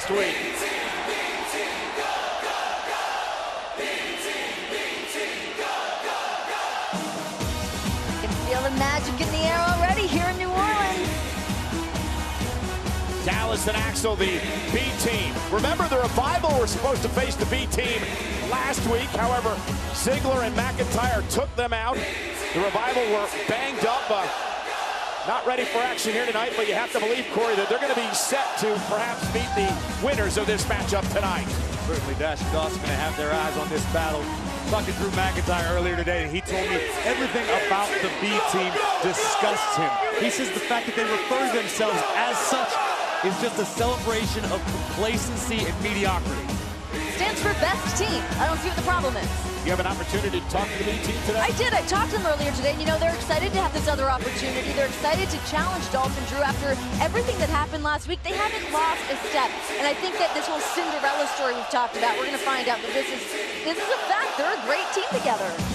last week. You can feel the magic in the air already here in New Orleans. Dallas and Axel, the B team. Remember, the Revival were supposed to face the B team last week. However, Ziggler and McIntyre took them out. The Revival were banged up. Uh, not ready for action here tonight, but you have to believe, Corey, that they're going to be set to perhaps meet the winners of this matchup tonight. Certainly Dash and Dawson going to have their eyes on this battle. Talking through McIntyre earlier today, and he told me everything about the B team disgusts him. He says the fact that they refer to themselves as such is just a celebration of complacency and mediocrity. Stands for best team. I don't see what the problem is. You have an opportunity to talk to the B team today? I did. I talked to them earlier today, and you know, they're excited to have this other opportunity. They're excited to challenge Dolph and Drew after everything that happened last week. They haven't lost a step. And I think that this whole Cinderella story we've talked about, we're going to find out that this is this is a fact. They're a great team together.